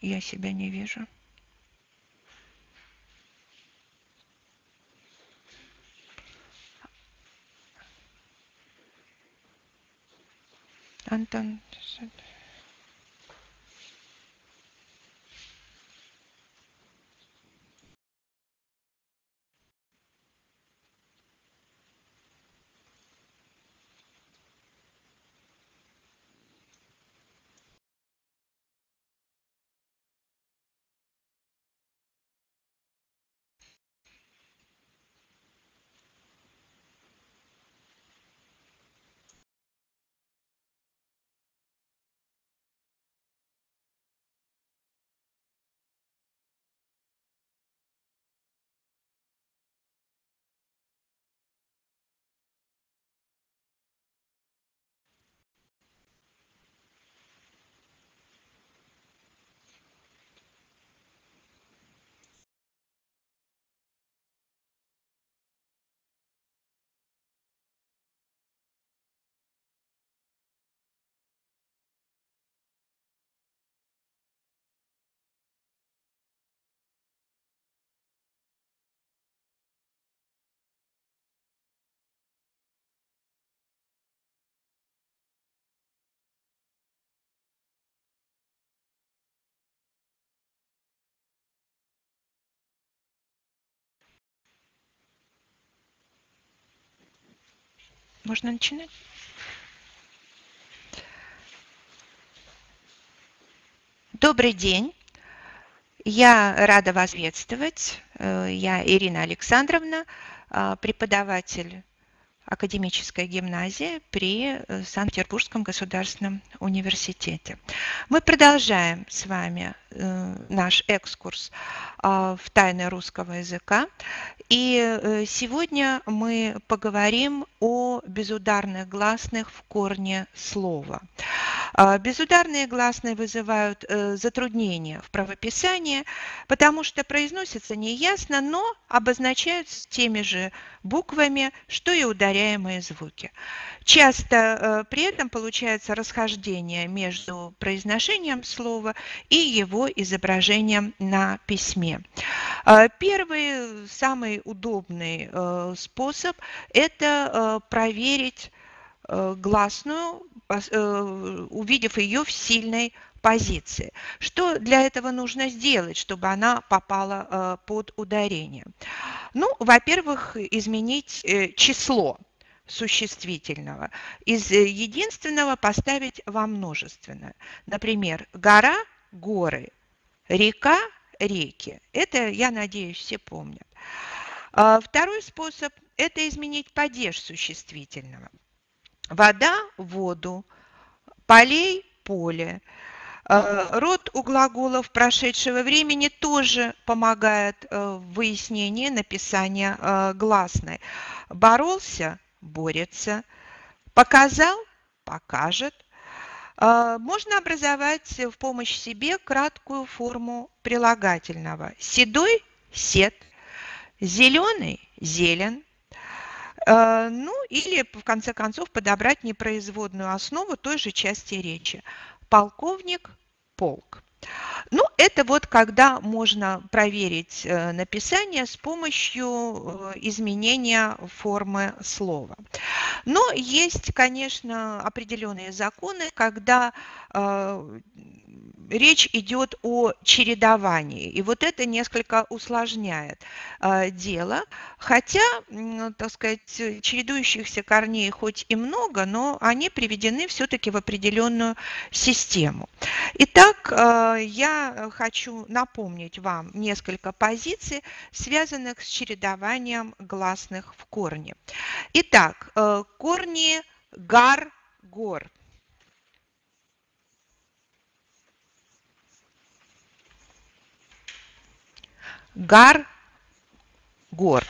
Я себя не вижу. Антон. Можно начинать? Добрый день. Я рада вас приветствовать. Э, я Ирина Александровна, э, преподаватель академической гимназии при э, Санкт-Петербургском государственном университете. Мы продолжаем с вами наш экскурс в тайны русского языка. И сегодня мы поговорим о безударных гласных в корне слова. А, безударные гласные вызывают э, затруднения в правописании, потому что произносятся неясно, но обозначаются теми же буквами, что и ударяемые звуки. Часто э, при этом получается расхождение между произношением слова и его изображением на письме. А, первый, самый удобный э, способ – это проверить гласную Э, увидев ее в сильной позиции. Что для этого нужно сделать, чтобы она попала э, под ударение? Ну, во-первых, изменить э, число существительного. Из единственного поставить во множественное. Например, гора – горы, река – реки. Это, я надеюсь, все помнят. А второй способ – это изменить падеж существительного вода – воду, полей – поле. Э, род у глаголов прошедшего времени тоже помогает э, в выяснении написания э, гласной. Боролся – борется, показал – покажет. Можно образовать в помощь себе краткую форму прилагательного. Седой – сед, зеленый – зелен, ну, или, в конце концов, подобрать непроизводную основу той же части речи. Полковник, полк. Ну, это вот когда можно проверить э, написание с помощью э, изменения формы слова. Но есть, конечно, определенные законы, когда речь идет о чередовании. И вот это несколько усложняет э, дело. Хотя, так сказать, чередующихся корней хоть и много, но они приведены все-таки в определенную систему. Итак, э, я хочу напомнить вам несколько позиций, связанных с чередованием гласных в корне. Итак, э, корни гар, гор – гар, гор.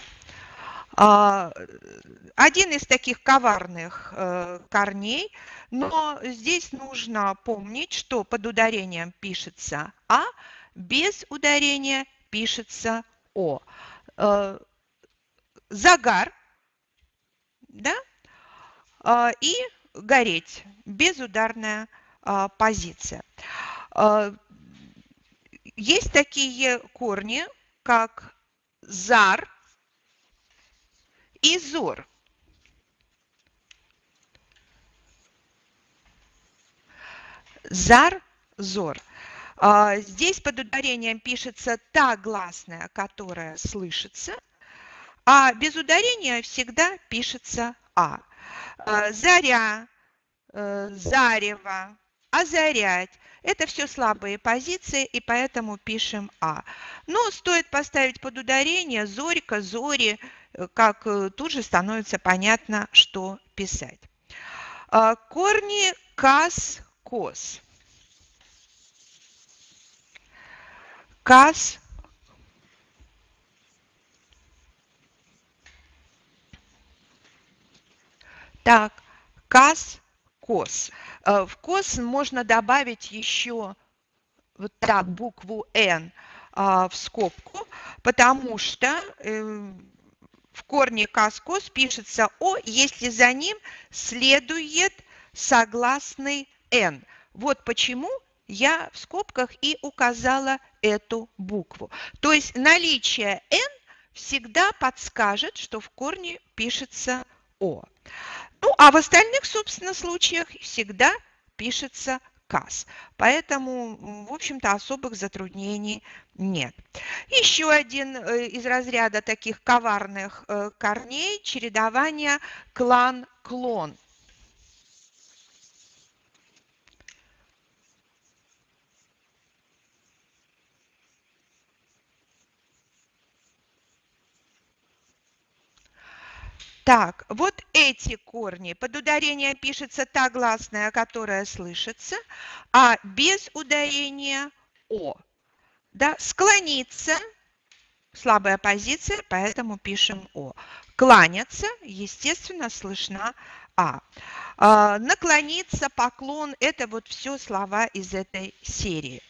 А, один из таких коварных э, корней, но здесь нужно помнить, что под ударением пишется А, без ударения пишется О. Э, загар, да, и гореть, безударная позиция. есть такие корни, как зар и зор. Зар, зор. А, здесь под ударением пишется та гласная, которая слышится, а без ударения всегда пишется А. а заря, э, зарево, озарять. Это все слабые позиции, и поэтому пишем А. Но стоит поставить под ударение зорька, зори, э, как э, тут же становится понятно, что писать. А, корни кас, кос. Кас. Так, кас, кос. Э, в кос можно добавить еще вот так букву Н а, в скобку, потому что в корне кас-кос пишется О, если за ним следует согласный Н. Вот почему я в скобках и указала эту букву. То есть наличие N всегда подскажет, что в корне пишется О. Ну, а в остальных, собственно, случаях всегда пишется КАС. Поэтому, в общем-то, особых затруднений нет. Еще один э, из разряда таких коварных э, корней – чередование клан-клон. Так, вот эти корни. Под ударением пишется та гласная, которая слышится, а без ударения О. Да, склониться, слабая позиция, поэтому пишем О. Кланяться, естественно, слышна А. наклониться, поклон, это вот все слова из этой серии.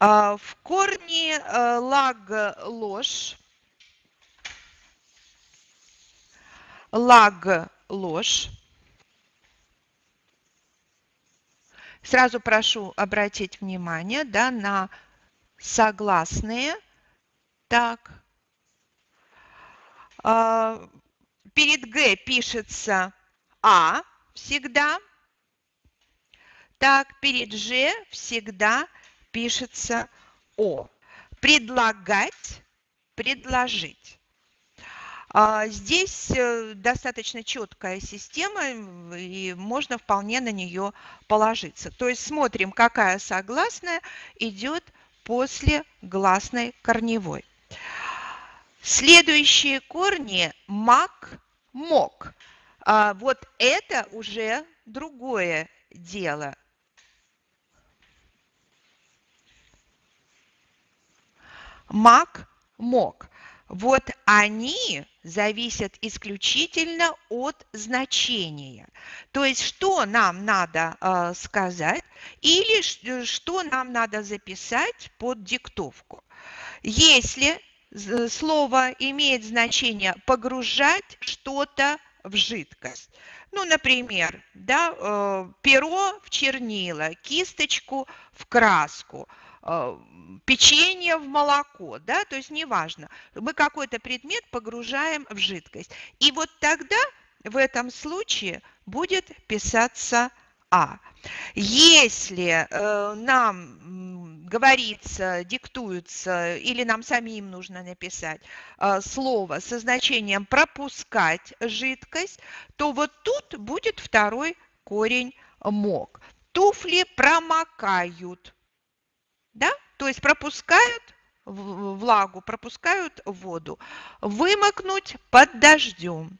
А, в корне э, лаг ложь лаг ложь. Сразу прошу обратить внимание да, на согласные. Так. А, перед Г пишется А всегда. Так, перед Ж всегда пишется О. Предлагать, предложить. А, здесь э, достаточно четкая система, и можно вполне на нее положиться. То есть смотрим, какая согласная идет после гласной корневой. Следующие корни мак, мок. А, вот это уже другое дело. Мак, мок. Вот они зависят исключительно от значения. То есть, что нам надо э, сказать или что нам надо записать под диктовку. Если слово имеет значение погружать что-то в жидкость. Ну, например, да, э, перо в чернила, кисточку в краску – печенье в молоко, да, то есть неважно. Мы какой-то предмет погружаем в жидкость. И вот тогда в этом случае будет писаться А. Если э, нам говорится, диктуется, или нам самим нужно написать э, слово со значением пропускать жидкость, то вот тут будет второй корень мог. Туфли промокают да? То есть пропускают влагу, пропускают воду. Вымокнуть под дождем.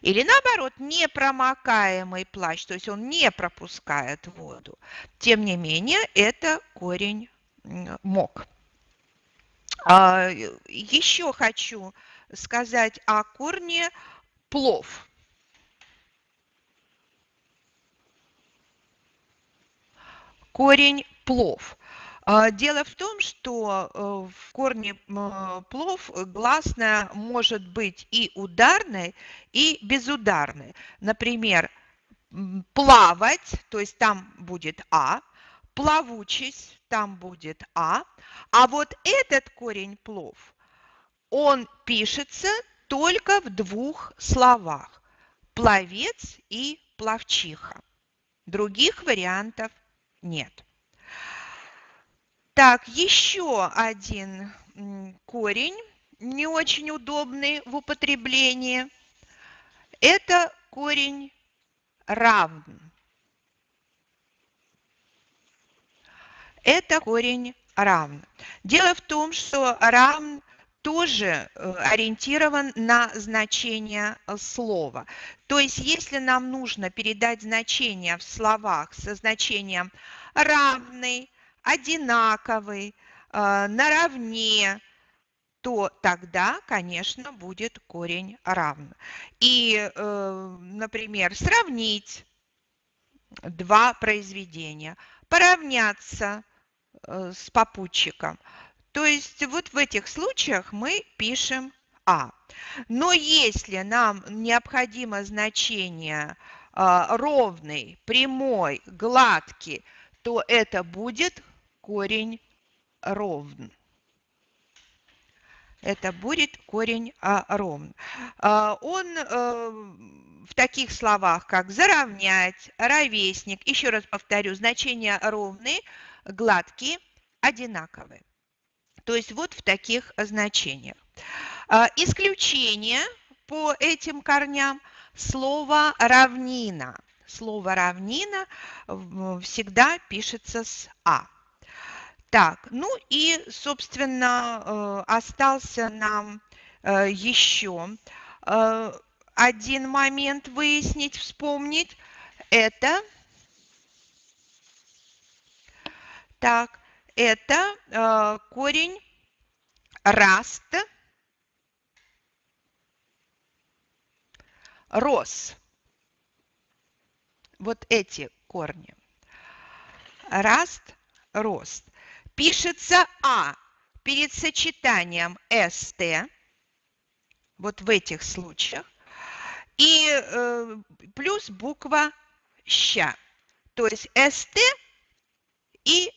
Или наоборот, непромокаемый плащ, то есть он не пропускает воду. Тем не менее, это корень мок. А, еще хочу сказать о корне плов. Корень плов. А, дело в том, что э, в корне плов гласная может быть и ударной, и безударной. Например, плавать, то есть там будет А, плавучесть, там будет А. А вот этот корень плов, он пишется только в двух словах. Пловец и плавчиха. Других вариантов нет. Так, еще один корень, не очень удобный в употреблении. Это корень равн. Это корень равн. Дело в том, что равн тоже э, ориентирован на значение слова. То есть, если нам нужно передать значение в словах со значением равный, одинаковый, э, наравне, то тогда, конечно, будет корень равно. И, э, например, сравнить два произведения, поравняться с попутчиком – то есть вот в этих случаях мы пишем А. Но если нам необходимо значение ровный, прямой, гладкий, то это будет корень ровн. Это будет корень а, ровн. А, он а, в таких словах, как заровнять, ровесник, еще раз повторю, значения ровные, гладкие, одинаковые. То есть вот в таких значениях. А, исключение по этим корням слово равнина. Слово равнина всегда пишется с А. Так, ну и, собственно, э, остался нам э, еще э, один момент выяснить, вспомнить. Это так, это корень раст, рос. Вот эти корни. Раст, рост. Пишется А перед сочетанием СТ, вот в этих случаях, и э, плюс буква Щ. То есть СТ и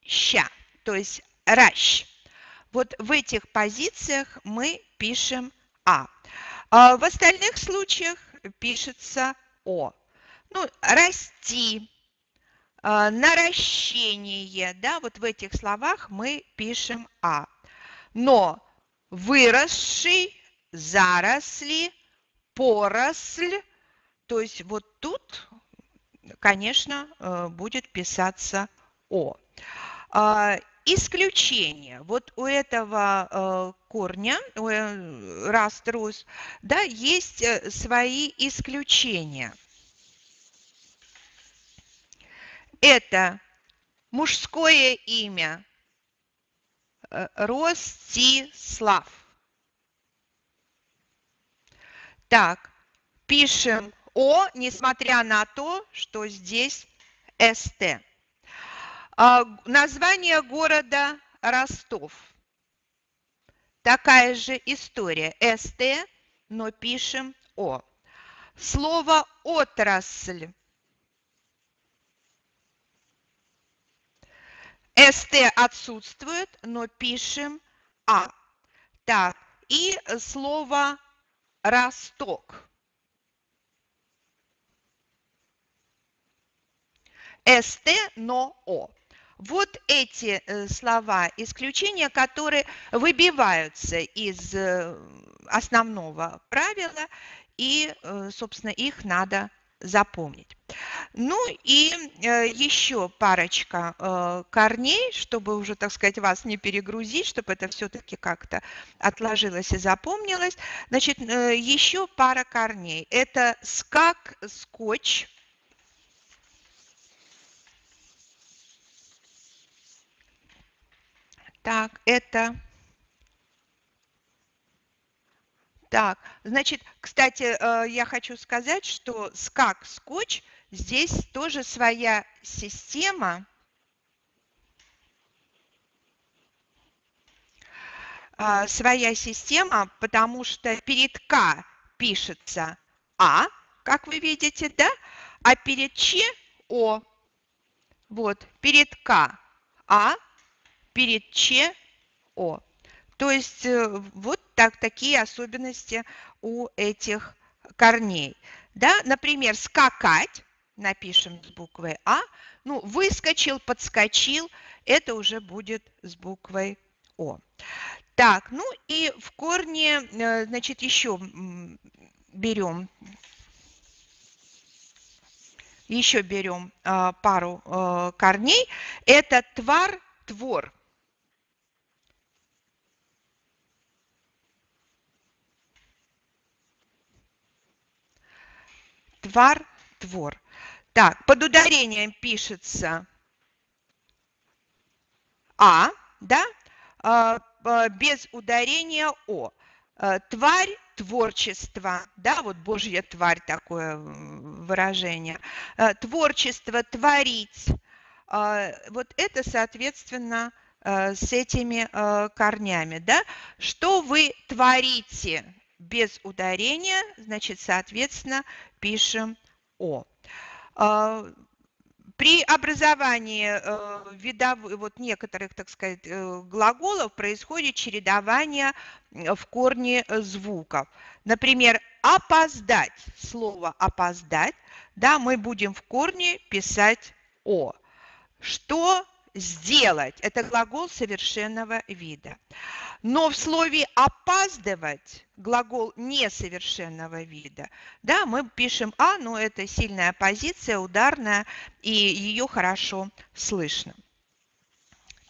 ща, то есть ращ. Вот в этих позициях мы пишем А. а в остальных случаях пишется О. Ну, расти, наращение, да, вот в этих словах мы пишем А. Но выросший, заросли, поросль, то есть вот тут, конечно, э, будет писаться О. А, исключение. Вот у этого э, корня, э, раструс, да, есть свои исключения. Это мужское имя Ростислав. Так, пишем О, несмотря на то, что здесь СТ. А, название города Ростов. Такая же история. СТ, но пишем О. Слово отрасль. СТ отсутствует, но пишем А. Так, и слово росток. СТ, но О. Вот эти э, слова исключения, которые выбиваются из э, основного правила, и, э, собственно, их надо запомнить. Ну и еще парочка корней, чтобы уже, так сказать, вас не перегрузить, чтобы это все-таки как-то отложилось и запомнилось. Значит, еще пара корней. Это скак, скотч, Так, это... Так, значит, кстати, э, я хочу сказать, что скак скотч здесь тоже своя система. А, своя система, потому что перед К пишется А, как вы видите, да, а перед Ч О. Вот, перед К А, перед Ч О. То есть э, вот так, такие особенности у этих корней. Да? Например, скакать, напишем с буквой А, ну, выскочил, подскочил, это уже будет с буквой О. Так, ну и в корне, э, значит, еще берем, еще берем а, пару а, корней. Это твар, твор. Твар, твор. Так, под ударением пишется А, да, а, без ударения О. Э, тварь творчество, да, вот Божья тварь такое выражение, творчество, творить, вот это, соответственно, с этими корнями, да, что вы творите без ударения, значит, соответственно, пишем О. При образовании э, видовых, вот некоторых, так сказать, э, глаголов происходит чередование в корне э, звуков. Например, опоздать, слово опоздать, да, мы будем в корне писать о. Что сделать – это глагол совершенного вида. Но в слове «опаздывать» глагол несовершенного вида, да, мы пишем «а», но это сильная позиция, ударная, и ее хорошо слышно.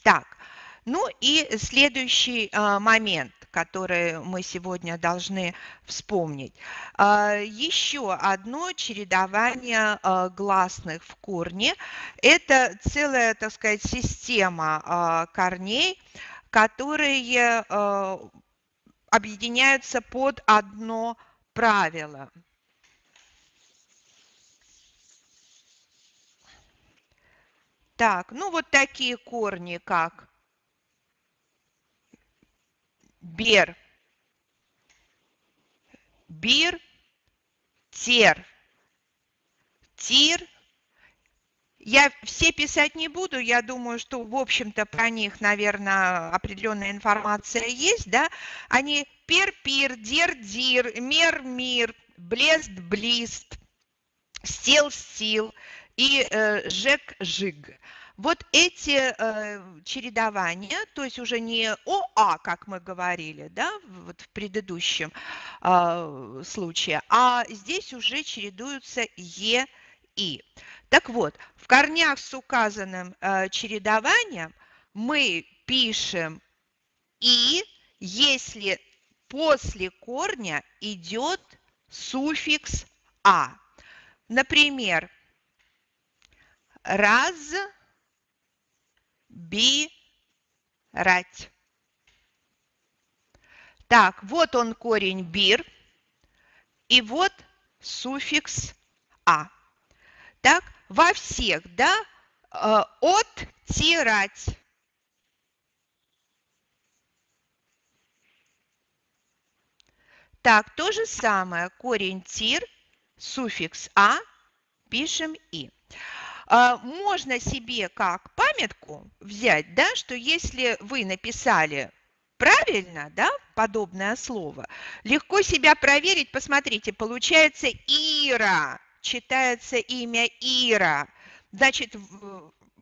Так, ну и следующий а, момент которые мы сегодня должны вспомнить. А, еще одно чередование а, гласных в корне. Это целая, так сказать, система а, корней, которые объединяются под одно правило. Так, ну вот такие корни, как бер, бир, тер, тир. Я все писать не буду, я думаю, что, в общем-то, про них, наверное, определенная информация есть, да. Они пер-пир, дер-дир, мер-мир, блест-блист, стил-стил и э, жек-жиг. Вот эти э, чередования, то есть уже не ОА, как мы говорили, да, вот в предыдущем э, случае, а здесь уже чередуются Е и. Так вот, в корнях с указанным э, чередованием мы пишем и, если после корня идет суффикс а. Например, раз, бирать. Так, вот он корень бир, и вот суффикс а. Так, во всех, да, э, оттирать. Так, то же самое, корень тир, суффикс а, пишем и. А, можно себе как памятку взять, да, что если вы написали правильно, да, подобное слово, легко себя проверить, посмотрите, получается Ира, читается имя Ира. Значит,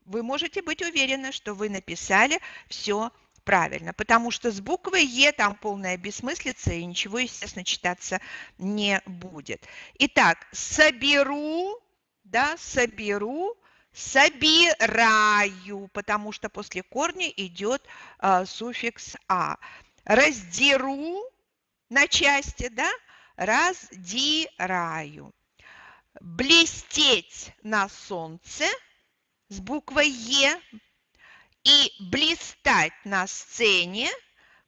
вы можете быть уверены, что вы написали все правильно, потому что с буквой Е там полная бессмыслица и ничего, естественно, читаться не будет. Итак, соберу да, соберу, собираю, потому что после корня идет а, суффикс а. Раздеру на части, да, раздираю. Блестеть на солнце с буквой Е и блистать на сцене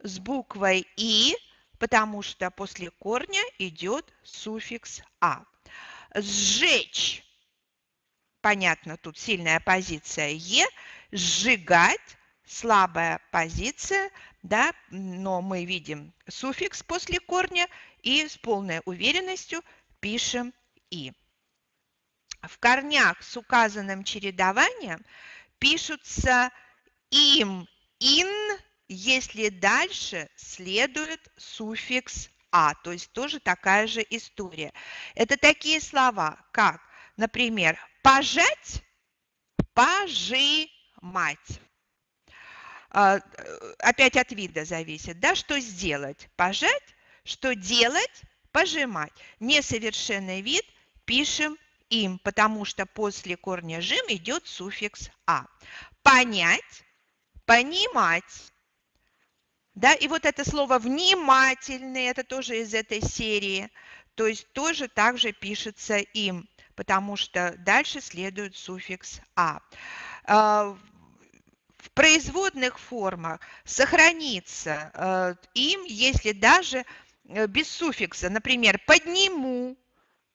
с буквой И, потому что после корня идет суффикс А. Сжечь понятно, тут сильная позиция Е, сжигать, слабая позиция, да, но мы видим суффикс после корня и с полной уверенностью пишем И. в корнях с указанным чередованием пишутся им, ин, если дальше следует суффикс а, то есть тоже такая же история. Это такие слова, как, например, пожать, пожимать. А, опять от вида зависит, да, что сделать, пожать, что делать, пожимать. Несовершенный вид пишем им, потому что после корня жим идет суффикс а. Понять, понимать. Да, и вот это слово внимательный, это тоже из этой серии. То есть тоже также пишется им, потому что дальше следует суффикс а. а в производных формах сохранится э, им, если даже э, без суффикса, например, подниму,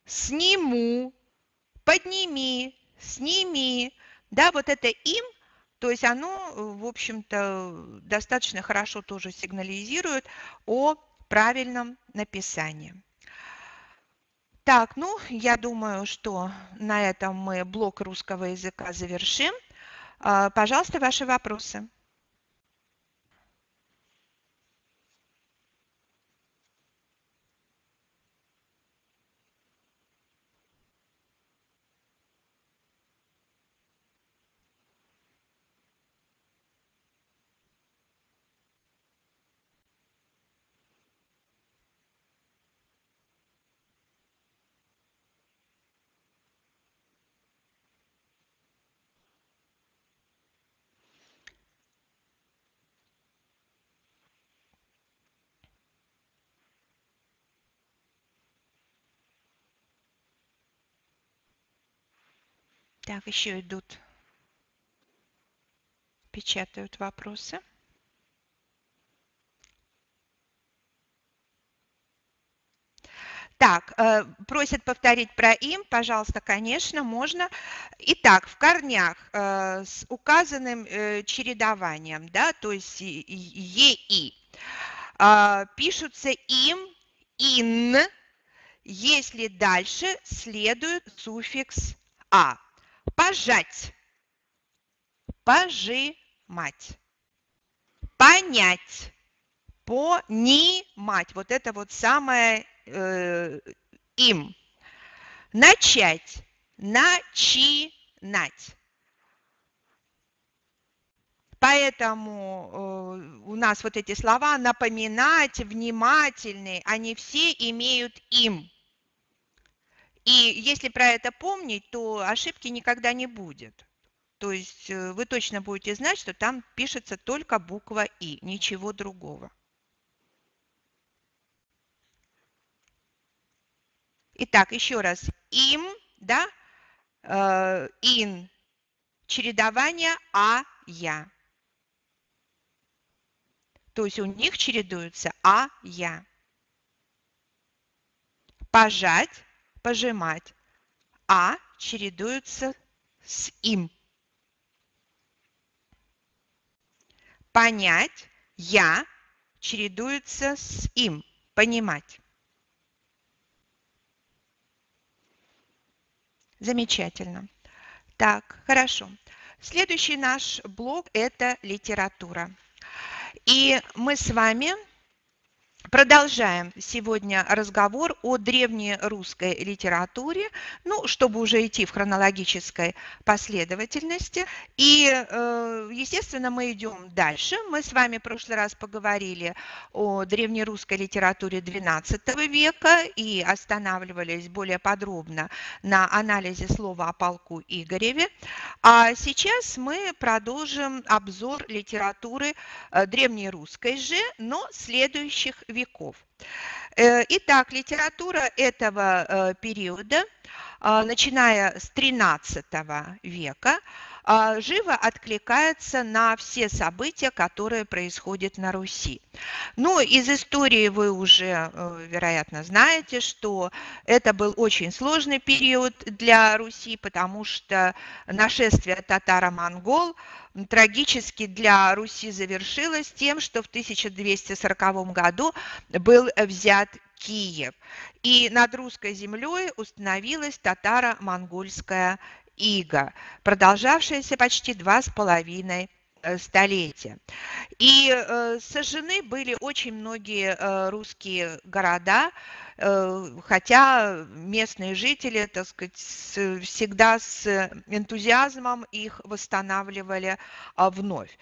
сниму, подними, сними. Да, вот это им, то есть оно, в общем-то, достаточно хорошо тоже сигнализирует о правильном написании. Так, ну, я думаю, что на этом мы блок русского языка завершим. А, пожалуйста, ваши вопросы. Так, еще идут, печатают вопросы. Так, э, просят повторить про им, пожалуйста, конечно, можно. Итак, в корнях э, с указанным э, чередованием, да, то есть е и, э, пишутся им, ин, если дальше следует суффикс а пожать, пожимать, понять, понимать. Вот это вот самое э, им. Начать, начинать. Поэтому э, у нас вот эти слова напоминать, внимательный, они все имеют им. И если про это помнить, то ошибки никогда не будет. То есть э, вы точно будете знать, что там пишется только буква И, ничего другого. Итак, еще раз. Им, да, э, ин, чередование а, я. То есть у них чередуются а, я. Пожать пожимать, а чередуются с им. Понять, я чередуется с им, понимать. Замечательно. Так, хорошо. Следующий наш блок – это литература. И мы с вами Продолжаем сегодня разговор о древнерусской литературе, ну, чтобы уже идти в хронологической последовательности. И, э, естественно, мы идем дальше. Мы с вами в прошлый раз поговорили о древнерусской литературе XII века и останавливались более подробно на анализе слова о полку Игореве. А сейчас мы продолжим обзор литературы э, древнерусской же, но следующих веков. Э, итак, литература этого э, периода, а, начиная с XIII века, живо откликается на все события, которые происходят на Руси. Ну, из истории вы уже, э, вероятно, знаете, что это был очень сложный период для Руси, потому что нашествие татаро-монгол трагически для Руси завершилось тем, что в 1240 году был взят Киев, и над русской землей установилась татаро-монгольская ига, продолжавшаяся почти два с половиной Э, столетия. И э, сожжены были очень многие э, русские города, хотя местные жители, так сказать, всегда с энтузиазмом их восстанавливали вновь.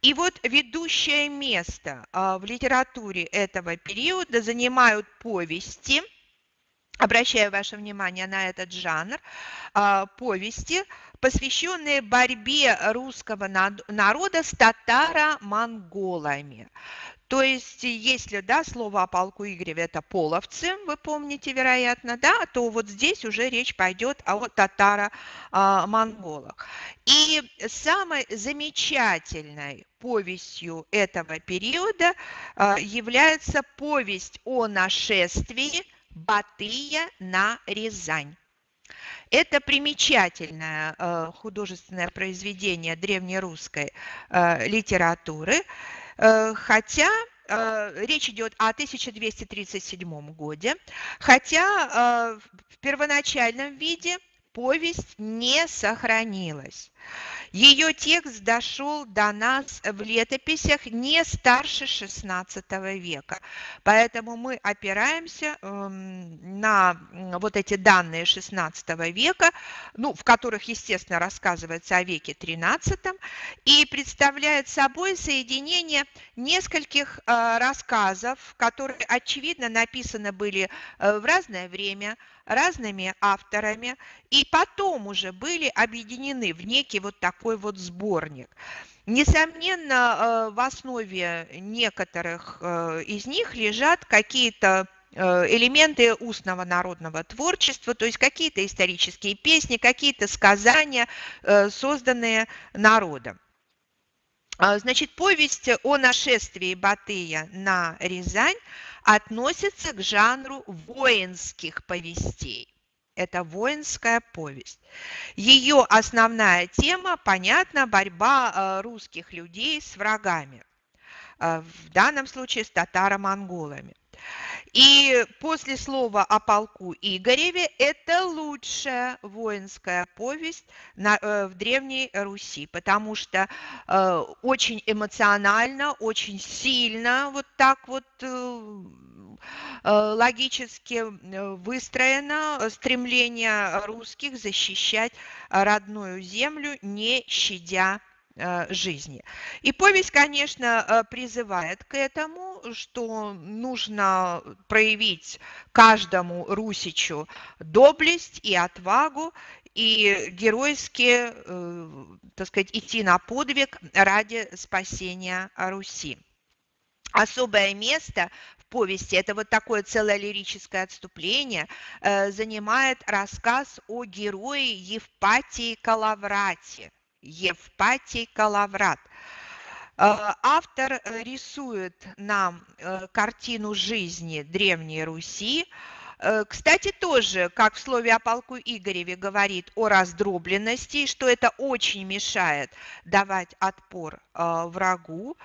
И вот ведущее место в литературе этого периода занимают повести – обращаю ваше внимание на этот жанр, повести, посвященные борьбе русского народа с татаро-монголами. То есть, если, да, слово о полку Игореве – это половцы, вы помните, вероятно, да, то вот здесь уже речь пойдет о татаро-монголах. И самой замечательной повестью этого периода а, является повесть о нашествии Батыя на Рязань. Это примечательное э, художественное произведение древнерусской э, литературы, э, хотя речь идет о 1237 годе, хотя в первоначальном виде повесть не сохранилась. Ее текст дошел до нас в летописях не старше XVI века, поэтому мы опираемся эм, на вот эти данные XVI века, ну, в которых, естественно, рассказывается о веке XIII, и представляет собой соединение нескольких э, рассказов, которые, очевидно, написаны были э, в разное время, разными авторами, и потом уже были объединены в некий вот такой вот сборник. Несомненно, э, в основе некоторых э, из них лежат какие-то э, элементы устного народного творчества, то есть какие-то исторические песни, какие-то сказания, созданные народом. А, значит, повесть о нашествии Батыя на Рязань относится к жанру воинских повестей. Это воинская повесть. Ее основная тема, понятно, борьба э, русских людей с врагами. Э, в данном случае с татаро-монголами. И после слова о полку Игореве это лучшая воинская повесть на, э, в Древней Руси, потому что э, очень эмоционально, очень сильно, вот так вот э, э логически э, выстроено стремление русских защищать родную землю, не щадя жизни. И повесть, конечно, э, призывает к этому, что нужно проявить каждому русичу доблесть и отвагу, и геройски, э, так сказать, идти на подвиг ради спасения Руси. Особое место в повести, это вот такое целое лирическое отступление, занимает рассказ о герое Евпатии Калаврате, Евпатий Калаврат. Э, автор э, рисует нам э, картину жизни Древней Руси, кстати, тоже, как в слове о полку Игореве говорит о раздробленности, что это очень мешает давать отпор э, врагу.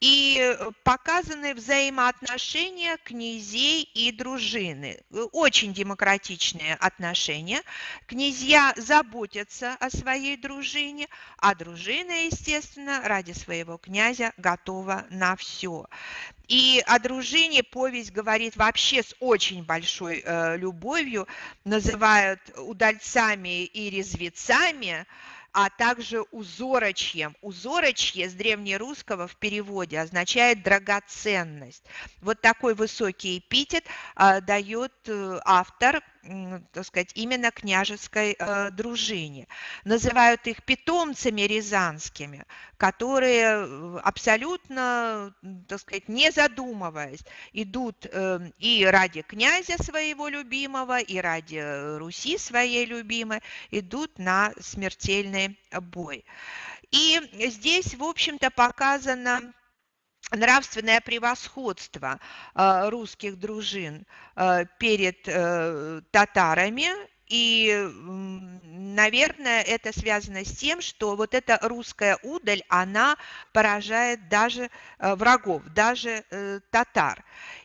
И показаны взаимоотношения князей и дружины. Очень демократичные отношения. Князья заботятся о своей дружине, а дружина, естественно, ради своего князя готова на все. И о дружине повесть говорит вообще с очень большой э, любовью, называют удальцами и резвецами, а также узорочьем. Узорочье с древнерусского в переводе означает драгоценность. Вот такой высокий эпитет а, дает э, автор так сказать, именно княжеской э, дружине. Называют их питомцами рязанскими, которые э, абсолютно, так сказать, не задумываясь, идут э, и ради князя своего любимого, и ради Руси своей любимой, идут на смертельный бой. И здесь, в общем-то, показано нравственное превосходство э, русских дружин э, перед э, татарами и, наверное, это связано с тем, что вот эта русская удаль, она поражает даже врагов, даже татар.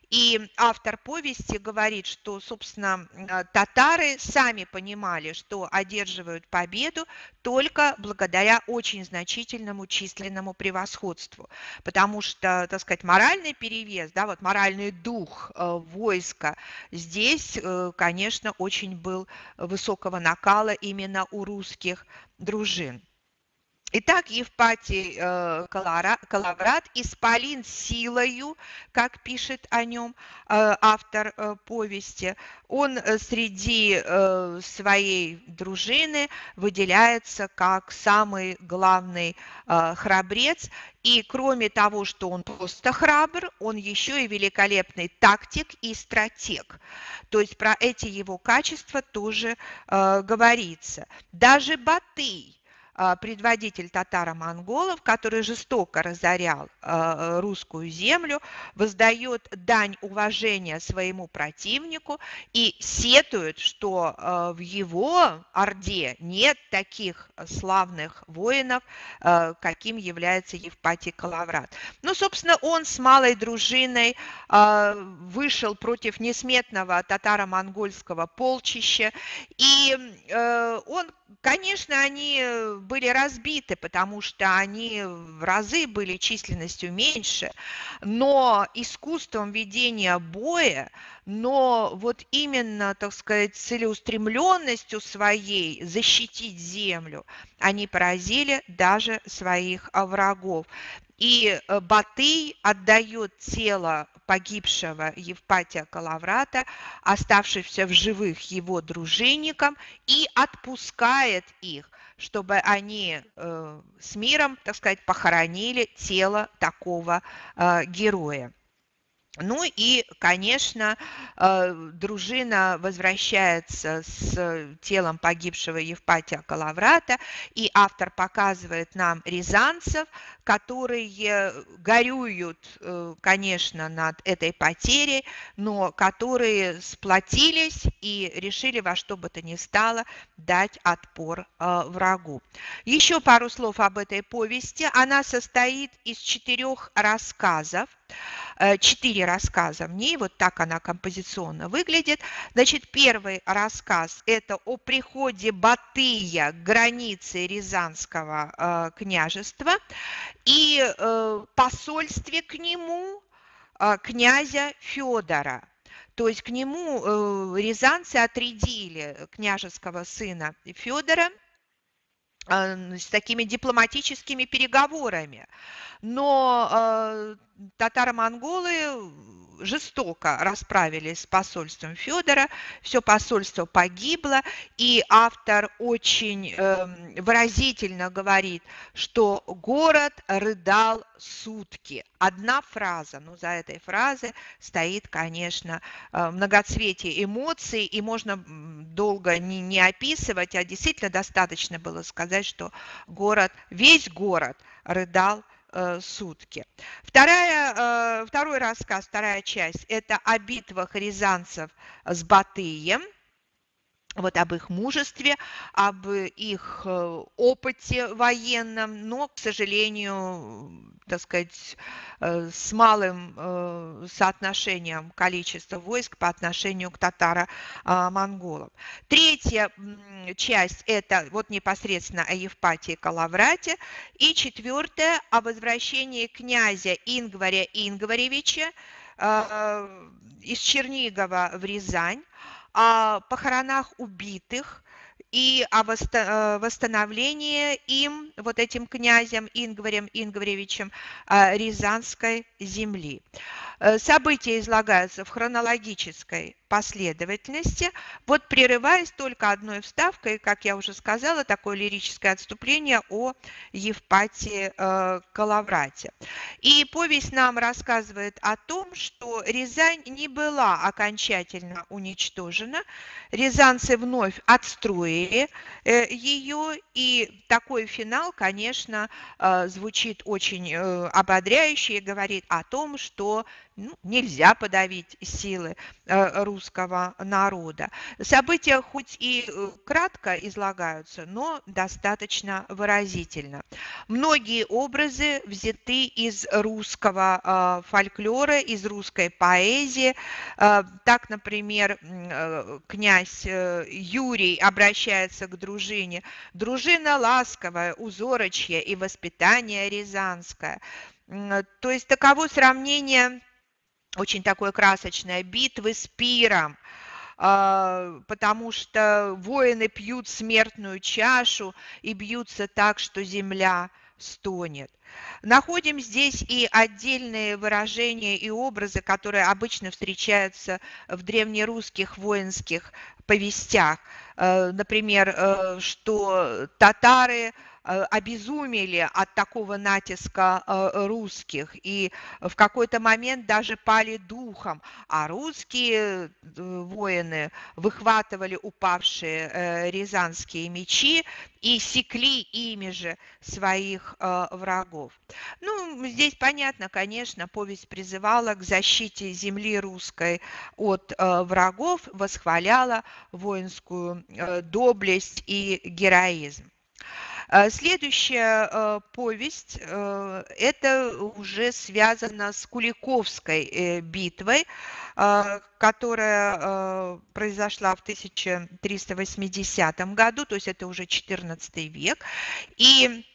И автор повести говорит, что, собственно, татары сами понимали, что одерживают победу только благодаря очень значительному численному превосходству, потому что, так сказать, моральный перевес, да, вот моральный дух э, войска здесь, э, конечно, очень был высокого накала именно у русских дружин. Итак, Евпатий э, Калаврат исполин силою, как пишет о нем э, автор э, повести, он среди своей дружины выделяется как самый главный храбрец. И кроме того, что он просто храбр, он еще и великолепный тактик и стратег. То есть про эти его качества тоже говорится. Даже Батый, предводитель татаро-монголов, который жестоко разорял а, русскую землю, воздает дань уважения своему противнику и сетует, что а, в его орде нет таких славных воинов, каким является Евпатий Калаврат. Ну, собственно, он с малой дружиной вышел против несметного татаро-монгольского полчища, и он, конечно, они были разбиты, потому что они в разы были численностью меньше, но искусством ведения боя, но вот именно, так сказать, целеустремленностью своей защитить землю, они поразили даже своих врагов. И э, Батый отдает тело погибшего Евпатия Калаврата, оставшихся в живых его дружинникам, и отпускает их чтобы они э, с миром, так сказать, похоронили тело такого э, героя. Ну и, конечно, э, дружина возвращается с телом погибшего Евпатия Калаврата, и автор показывает нам рязанцев, которые горюют, э, конечно, над этой потерей, но которые сплотились и решили во что бы то ни стало дать отпор э, врагу. Еще пару слов об этой повести. Она состоит из четырех рассказов. Э, четыре рассказа в ней, вот так она композиционно выглядит. Значит, первый рассказ – это о приходе Батыя к границе Рязанского э, княжества и э, посольстве к нему князя Федора. То есть к нему рязанцы отрядили княжеского сына Федора – с такими дипломатическими переговорами. Но татаро-монголы жестоко расправились с посольством Федора, все посольство погибло, и автор очень э, выразительно говорит, что город рыдал сутки. Одна фраза, но за этой фразой стоит, конечно, э, многоцветие эмоций, и можно долго не, не описывать, а действительно достаточно было сказать, что город, весь город рыдал Э, сутки. Вторая, э, второй рассказ, вторая часть – это о битвах рязанцев с Батыем – вот об их мужестве, об их э, опыте военном, но, к сожалению, так сказать, э, с малым э, соотношением количества войск по отношению к татаро-монголам. Третья часть – это вот непосредственно о Евпатии Калаврате. И четвертая – о возвращении князя Ингваря Ингваревича из Чернигова в Рязань, о похоронах убитых и о э, восстановлении им, вот этим князем Ингварем Ингваревичем, э, Рязанской земли. Э, события излагаются в хронологической последовательности. Вот прерываясь только одной вставкой, как я уже сказала, такое лирическое отступление о Евпатии э, Калаврате. И повесть нам рассказывает о том, что Рязань не была окончательно уничтожена. Рязанцы вновь отстроили э, ее, и такой финал, конечно, э, звучит очень э, ободряюще и говорит о том, что ну, нельзя подавить силы э, русского народа. События хоть и э, кратко излагаются, но достаточно выразительно. Многие образы взяты из русского э, фольклора, из русской поэзии. Так, например, князь Юрий обращается к дружине. «Дружина ласковая, узорочья и воспитание рязанское». То есть таково сравнение очень такое красочное, битвы с пиром, а, потому что воины пьют смертную чашу и бьются так, что земля стонет. Находим здесь и отдельные выражения и образы, которые обычно встречаются в древнерусских воинских повестях. Э, например, э, что татары обезумели от такого натиска э, русских и в какой-то момент даже пали духом, а русские э, воины выхватывали упавшие рязанские мечи и секли ими же своих врагов. Ну, здесь понятно, конечно, повесть призывала к защите земли русской от врагов, восхваляла воинскую доблесть и героизм. Э, следующая э, повесть, э, это уже связано с Куликовской битвой, которая произошла в 1380 году, то есть это уже XIV век. И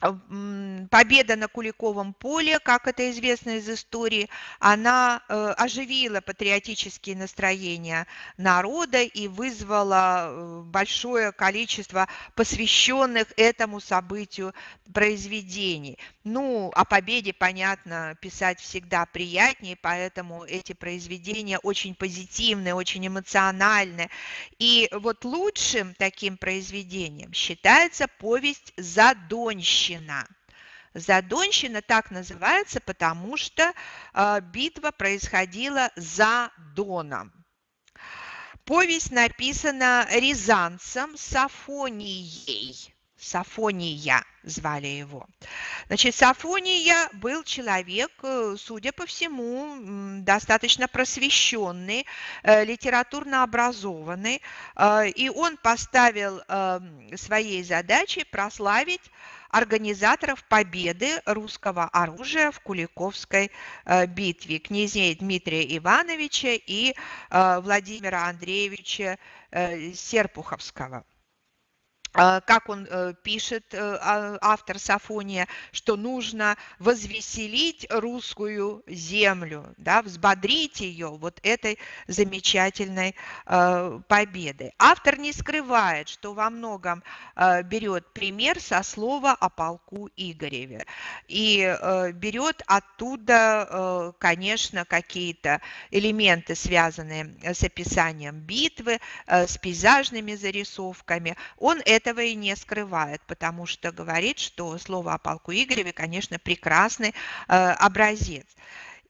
победа на Куликовом поле, как это известно из истории, она э, оживила патриотические настроения народа и вызвала э, большое количество посвященных этому событию произведений. Ну, о победе, понятно, писать всегда приятнее, поэтому эти произведения очень позитивные, очень эмоциональные. И вот лучшим таким произведением считается повесть «Задонщик» Задонщина. Задонщина так называется, потому что э, битва происходила за Доном. Повесть написана рязанцем Сафонией. Сафония звали его. Значит, Сафония был человек, э, судя по всему, достаточно просвещенный, э, литературно образованный, э, и он поставил своей задачей прославить организаторов победы русского оружия в Куликовской битве, князей Дмитрия Ивановича и Владимира Андреевича Серпуховского. А, как он э, пишет, э, а, автор Сафония, что нужно возвеселить русскую землю, да, взбодрить ее вот этой замечательной э, победой. Автор не скрывает, что во многом берет пример со слова о полку Игореве и берет оттуда, конечно, какие-то элементы, связанные с описанием битвы, с пейзажными зарисовками. Он это этого и не скрывает, потому что говорит, что слово о полку Игореве, конечно, прекрасный э, образец.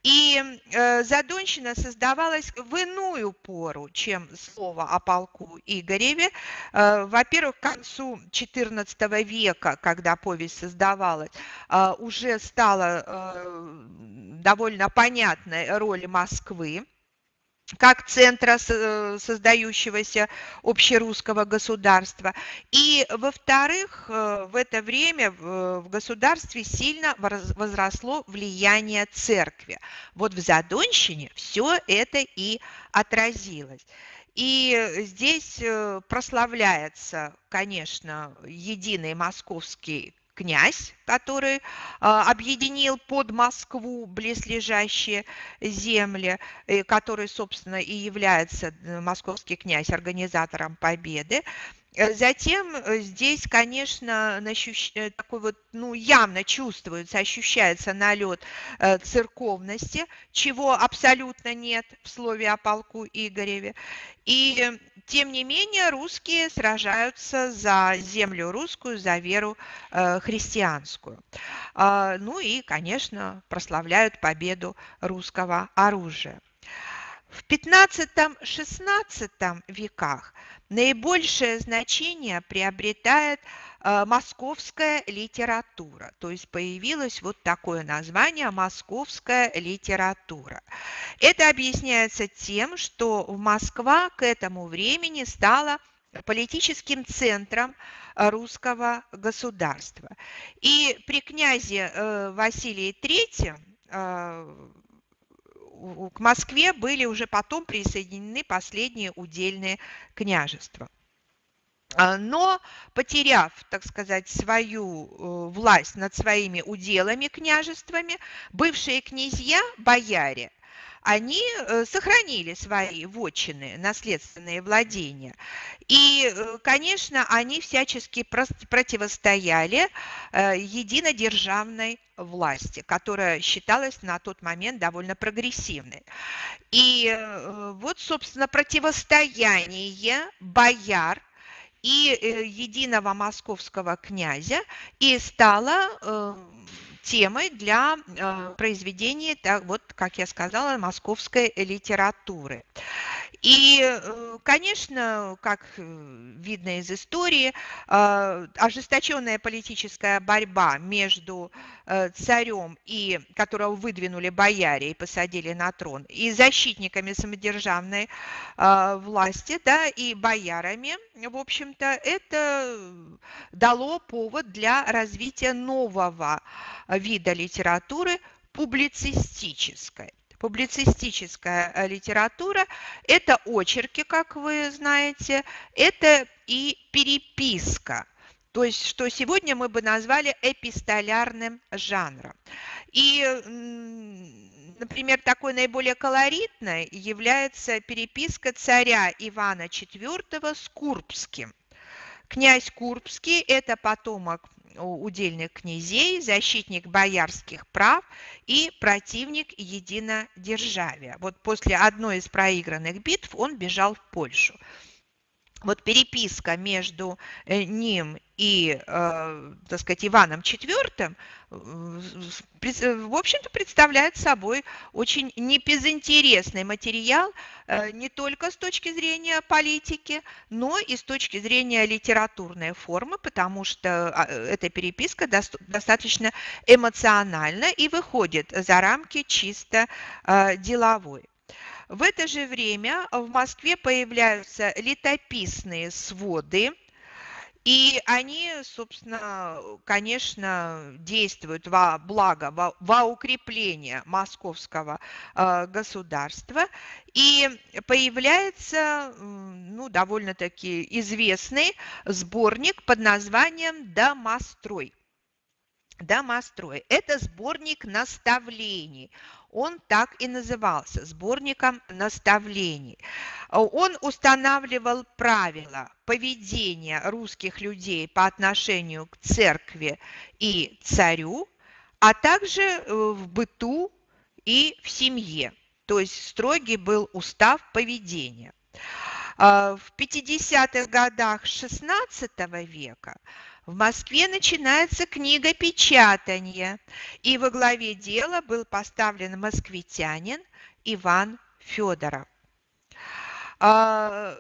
И э, Задонщина создавалась в иную пору, чем слово о полку Игореве. Э, во-первых, к концу XIV века, когда повесть создавалась, э, уже стала э, довольно понятной роль Москвы как центра э, создающегося общерусского государства. И, во-вторых, э, в это время в государстве сильно возросло влияние церкви. Вот в Задонщине все это и отразилось. И здесь э, прославляется, конечно, единый московский князь, который а, объединил под Москву близлежащие земли, который, собственно, и является э, московский князь организатором победы. Э, затем э, здесь, конечно, такой вот, ну, явно чувствуется, ощущается налет церковности, чего абсолютно нет в слове о полку Игореве. И тем не менее русские сражаются за землю русскую, за веру э, христианскую. А, ну и, конечно, прославляют победу русского оружия. В 15-16 веках наибольшее значение приобретает э, московская литература. То есть появилось вот такое название «московская литература». Это объясняется тем, что Москва к этому времени стала политическим центром русского государства. И при князе э, Василии III к Москве были уже потом присоединены последние удельные княжества. А, но потеряв, так сказать, свою э, власть над своими уделами, княжествами, бывшие князья, бояре, они э, сохранили свои вотчины, наследственные владения. И, э, конечно, они всячески противостояли единодержавной власти, которая считалась на тот момент довольно прогрессивной. И вот, собственно, противостояние бояр и э, единого московского князя и стала э, темой для э, произведения, так, вот, как я сказала, московской литературы. И, э, конечно, как э, видно из истории, ожесточенная политическая борьба между царем, и, которого выдвинули бояре и посадили на трон, и защитниками самодержавной власти, да, и боярами, в общем-то, это дало повод для развития нового вида литературы публицистической. Публицистическая э, литература – это очерки, как вы знаете, это и переписка – то есть что сегодня мы бы назвали эпистолярным жанром. И, например, такой наиболее колоритной является переписка царя Ивана IV с Курбским. Князь Курбский – это потомок удельных князей, защитник боярских прав и противник единодержавия. Вот после одной из проигранных битв он бежал в Польшу вот переписка между э, ним и, э, так сказать, Иваном IV, в общем-то, представляет собой очень непезынтересный материал э, не только с точки зрения политики, но и с точки зрения литературной формы, потому что а, эта переписка достаточно эмоциональна и выходит за рамки чисто деловой. В это же время в Москве появляются летописные своды, и они, собственно, конечно, действуют во благо, во, во укрепление московского э, государства. И появляется ну, довольно-таки известный сборник под названием «Домострой». Домострой – это сборник наставлений он так и назывался – сборником наставлений. Он устанавливал правила поведения русских людей по отношению к церкви и царю, а также э, в быту и в семье. То есть строгий был устав поведения. А, в 50-х годах XVI века в Москве начинается книга печатания, и во главе дела был поставлен москвитянин Иван Федоров. А,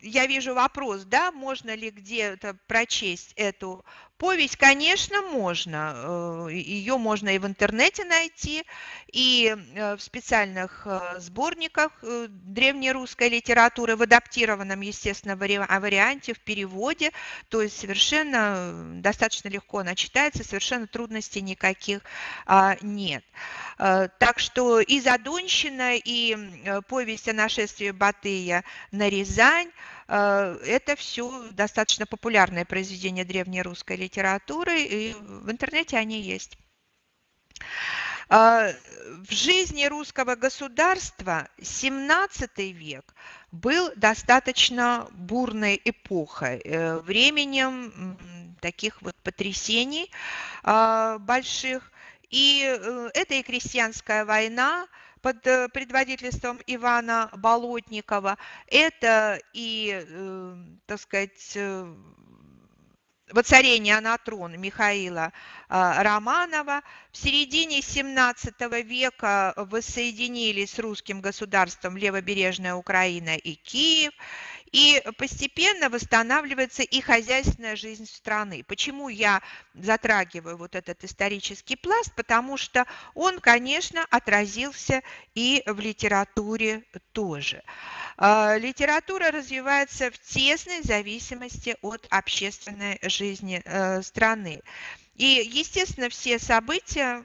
я вижу вопрос, да, можно ли где-то прочесть эту Повесть, конечно, можно. Э, Ее можно и в интернете найти, и э, в специальных э, сборниках древнерусской литературы, в адаптированном, естественно, варианте, в переводе. То есть совершенно достаточно легко она читается, совершенно трудностей никаких а, нет. Так что и «Задонщина», и повесть о нашествии Батыя на Рязань – это все достаточно популярное произведение древнерусской литературы и в интернете они есть. А, в жизни русского государства 17 век был достаточно бурной эпохой, э, временем таких вот потрясений больших. И э, это и крестьянская война, под э, предводительством Ивана Болотникова. Это и, так сказать, воцарения на трон Михаила Романова. В середине XVII века воссоединились с русским государством левобережная Украина и Киев. И постепенно восстанавливается и хозяйственная жизнь страны. Почему я затрагиваю вот этот исторический пласт? Потому что он, конечно, отразился и в литературе тоже. А, литература развивается в тесной зависимости от общественной жизни э, страны. И, естественно, все события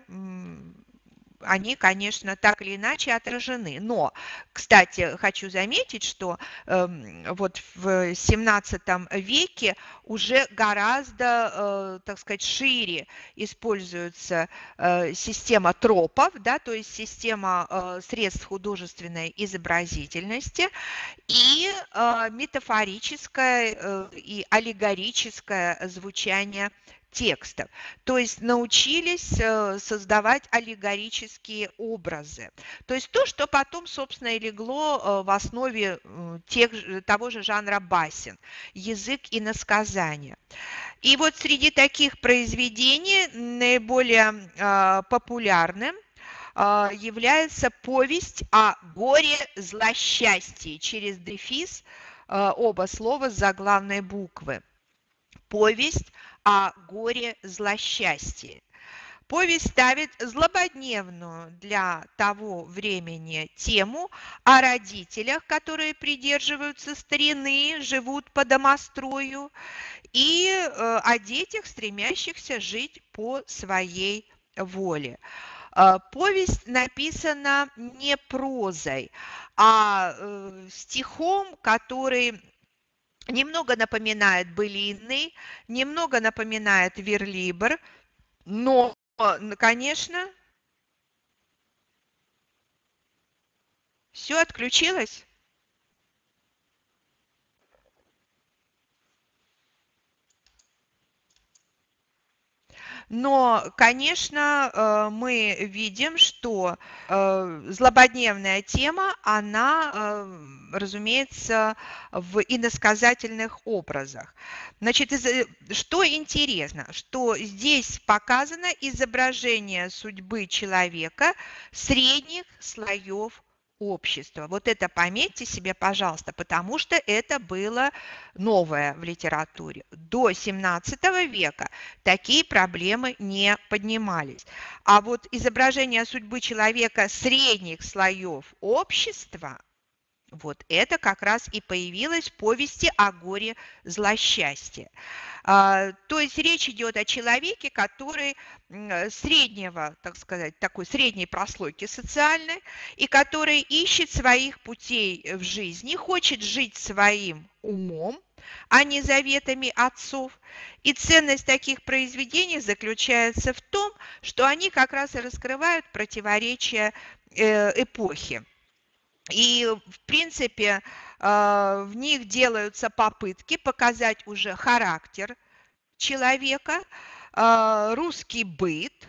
они, конечно, так или иначе отражены. Но, кстати, хочу заметить, что э, вот в 17 веке уже гораздо, э, так сказать, шире используется э, система тропов, да, то есть система э, средств художественной изобразительности и э, метафорическое э, и аллегорическое звучание текстов. То есть научились э, создавать аллегорические образы. То есть то, что потом, собственно, и легло э, в основе тех, того же жанра басен, язык и насказания. И вот среди таких произведений наиболее э, популярным является повесть о горе злосчастье через дефис оба слова с заглавной буквы. Повесть о горе злосчастье. Повесть ставит злободневную для того времени тему о родителях, которые придерживаются старины, живут по домострою, и э, о детях, стремящихся жить по своей воле. Э, повесть написана не прозой, а э, стихом, который немного напоминает былинный, немного напоминает верлибр, но, конечно, все отключилось. Но, конечно, э, мы видим, что э, злободневная тема, она, э, разумеется, в иносказательных образах. Значит, что интересно, что здесь показано изображение судьбы человека средних слоев общества. Вот это пометьте себе, пожалуйста, потому что это было новое в литературе. До 17 века такие проблемы не поднимались. А вот изображение судьбы человека средних слоев общества – вот это как раз и появилось в повести о горе злосчастья. А, то есть речь идет о человеке, который среднего, так сказать, такой средней прослойки социальной, и который ищет своих путей в жизни, хочет жить своим умом, а не заветами отцов. И ценность таких произведений заключается в том, что они как раз и раскрывают противоречия э, эпохи. И, в принципе, а, в них делаются попытки показать уже характер человека, а, русский быт,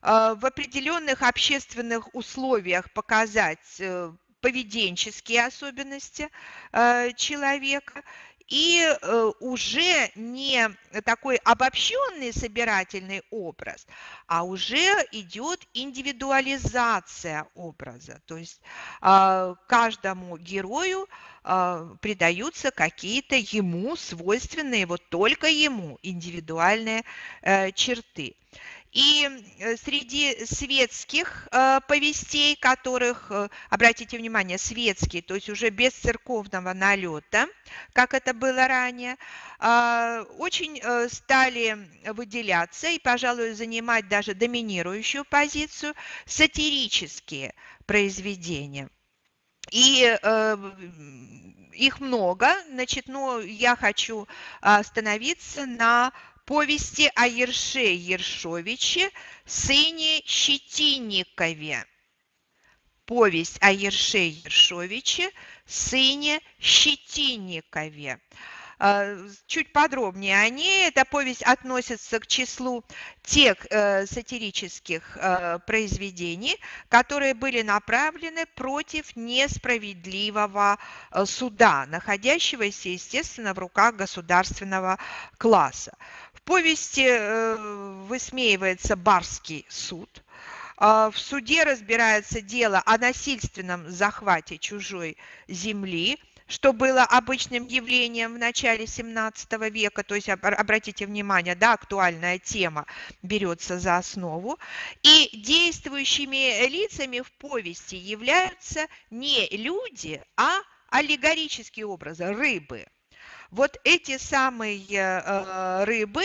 а, в определенных общественных условиях показать э, поведенческие особенности человека и э, уже не такой обобщенный собирательный образ, а уже идет индивидуализация образа. То есть а, каждому герою а, придаются какие-то ему свойственные, вот только ему индивидуальные э, черты. И э, среди светских э, повестей, которых, э, обратите внимание, светские, то есть уже без церковного налета, как это было ранее, а, очень стали выделяться и, пожалуй, занимать даже доминирующую позицию сатирические произведения. И их много, значит, но я хочу остановиться на повести о Ерше Ершовиче, сыне Щетинникове. Повесть о Ерше Ершовиче, сыне Щетинникове. А, чуть подробнее о ней. Эта повесть относится к числу тех э, сатирических э, произведений, которые были направлены против несправедливого э, суда, находящегося, естественно, в руках государственного класса. Повести высмеивается барский суд, а, в суде разбирается дело о насильственном захвате чужой земли, что было обычным явлением в начале 17 века, то есть обратите внимание, да, актуальная тема берется за основу, и действующими лицами в повести являются не люди, а аллегорические образы, рыбы. Вот эти самые э, рыбы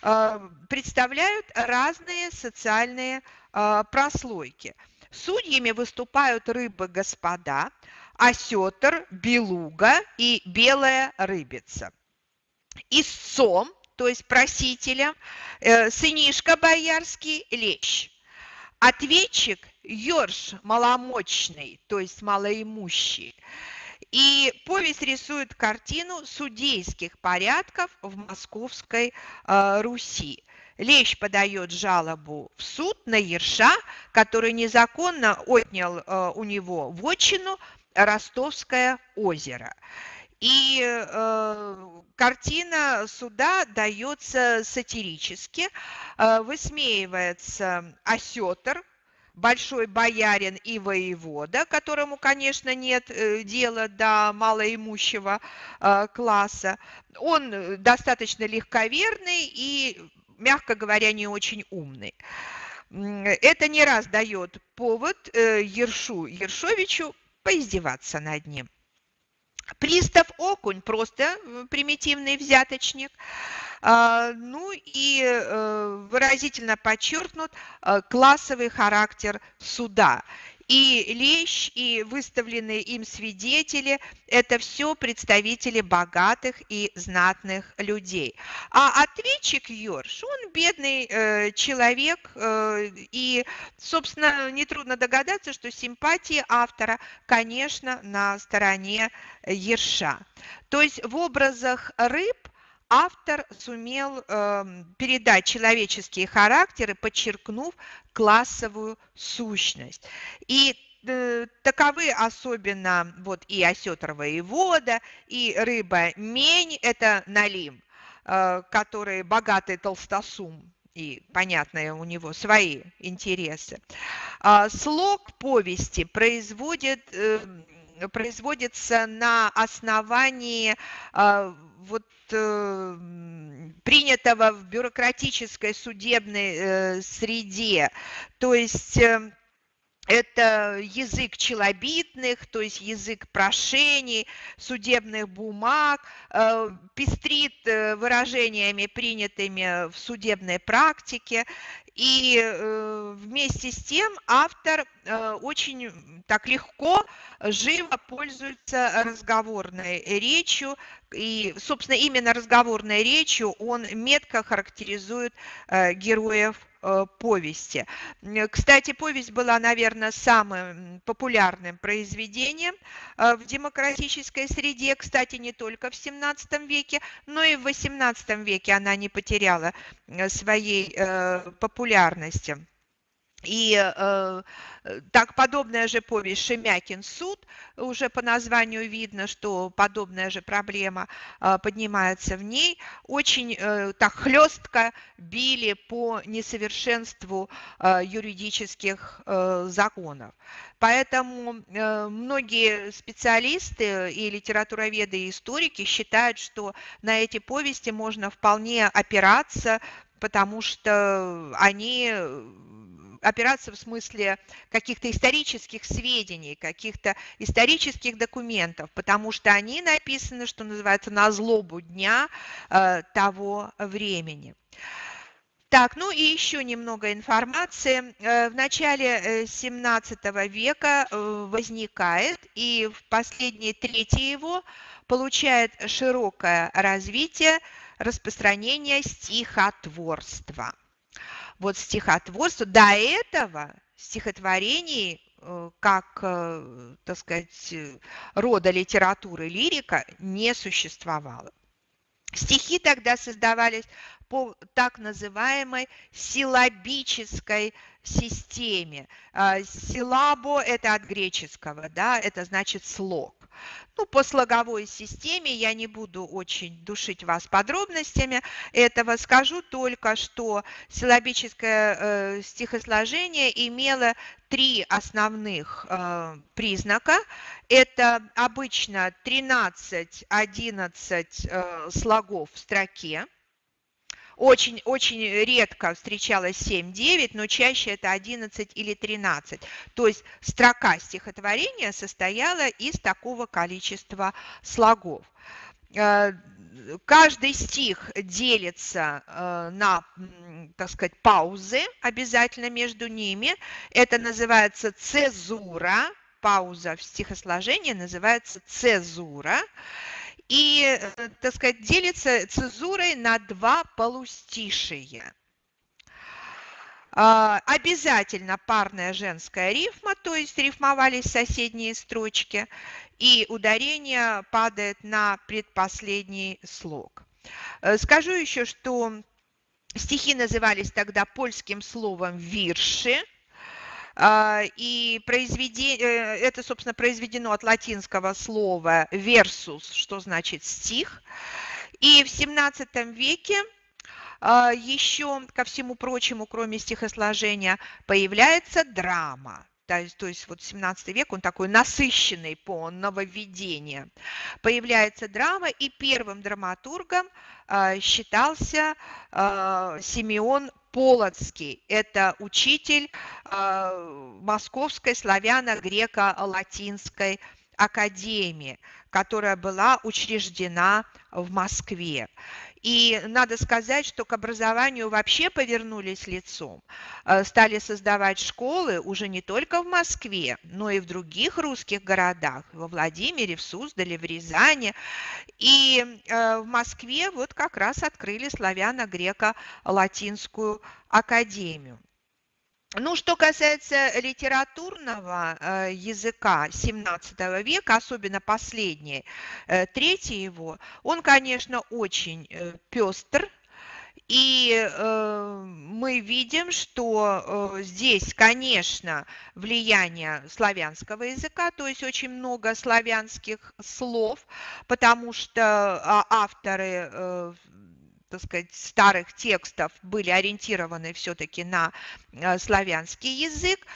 э, представляют разные социальные э, прослойки. Судьями выступают рыбы-господа, осетр, белуга и белая рыбица. Истцом, то есть просителем, сынишка боярский лещ. Ответчик – ерш маломощный, то есть малоимущий. И повесть рисует картину судейских порядков в Московской э, Руси. Лещ подает жалобу в суд на Ерша, который незаконно отнял э, у него вотчину Ростовское озеро. И э, картина суда дается сатирически, э, высмеивается осетр, большой боярин и воевода, которому, конечно, нет э, дела до малоимущего э, класса. Он э, достаточно легковерный и, мягко говоря, не очень умный. Это не раз дает повод Ершу Ершовичу поиздеваться над ним. Пристав Окунь просто примитивный взяточник – а, ну и э, выразительно подчеркнут э, классовый характер суда. И Лещ, и выставленные им свидетели – это все представители богатых и знатных людей. А ответчик Йорш, он бедный э, человек, э, и, собственно, нетрудно догадаться, что симпатии автора, конечно, на стороне Ерша. То есть в образах рыб – автор сумел э, передать человеческие характеры, подчеркнув классовую сущность. И э, таковы особенно вот и осетровая вода, и рыба мень, это налим, э, который богатый толстосум, и, понятно, у него свои интересы. А, слог повести производит, э, производится на основании а, вот э, принятого в бюрократической судебной э, среде. То есть э, это язык челобитных, то есть язык прошений, судебных бумаг, э, пестрит э, выражениями, принятыми в судебной практике. И вместе с тем автор очень так легко, живо пользуется разговорной речью. И, собственно, именно разговорной речью он метко характеризует героев Э, повести. Кстати, повесть была, наверное, самым популярным произведением э, в демократической среде. Кстати, не только в XVII веке, но и в XVIII веке она не потеряла э, своей популярности. И э, так подобная же повесть «Шемякин суд», уже по названию видно, что подобная же проблема э, поднимается в ней, очень э, так хлестко били по несовершенству э, юридических э, законов. Поэтому э, многие специалисты и литературоведы, и историки считают, что на эти повести можно вполне опираться, потому что они опираться в смысле каких-то исторических сведений, каких-то исторических документов, потому что они написаны, что называется, на злобу дня э, того времени. Так, ну и еще немного информации. Э, в начале 17 э, века возникает и в последние трети его получает широкое развитие распространение стихотворства вот стихотворство. До этого стихотворений э, как, э, так сказать, рода литературы лирика не существовало. Стихи тогда создавались по так называемой силабической системе. Силабо – это от греческого, да, это значит слог. Ну, по слоговой системе я не буду очень душить вас подробностями этого. Скажу только, что силлабическое э, стихосложение имело три основных э, признака. Это обычно 13-11 э, слогов в строке. Очень, очень редко встречалось 7-9, но чаще это 11 или 13. То есть строка стихотворения состояла из такого количества слогов. Э, каждый стих делится э, на, так сказать, паузы обязательно между ними. Это называется цезура. Пауза в стихосложении называется цезура и, э, так сказать, делится цезурой на два полустишия. А, обязательно парная женская рифма, то есть рифмовались соседние строчки, и ударение падает на предпоследний слог. Э, скажу еще, что стихи назывались тогда польским словом «вирши», и произведи... Э, это, собственно, произведено от латинского слова versus, что значит стих. И в 17 веке а, еще, ко всему прочему, кроме стихосложения, появляется драма. То есть, то есть вот 17 век, он такой насыщенный по нововведениям. Появляется драма, и первым драматургом э, считался Симеон Полоцкий. Это учитель э, Московской славяно-греко-латинской академии, которая была учреждена в Москве. И надо сказать, что к образованию вообще повернулись лицом, э, стали создавать школы уже не только в Москве, но и в других русских городах, во Владимире, в Суздале, в Рязани. И э, в Москве вот как раз открыли славяно-греко-латинскую академию. Ну, что касается литературного э, языка XVII века, особенно последний, э, третий его, он, конечно, очень э, пестр, и мы видим, что здесь, конечно, влияние славянского языка, то есть очень много славянских слов, потому что а, авторы так сказать, старых текстов были ориентированы все-таки на э, славянский язык,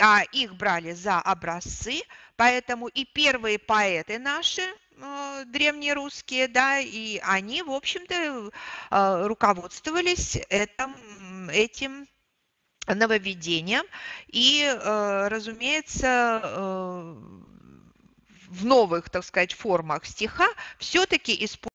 а их брали за образцы, поэтому и первые поэты наши, э, древнерусские, да, и они, в общем-то, э, руководствовались этим, этим нововведением. И, разумеется, в новых, так сказать, формах стиха все-таки используют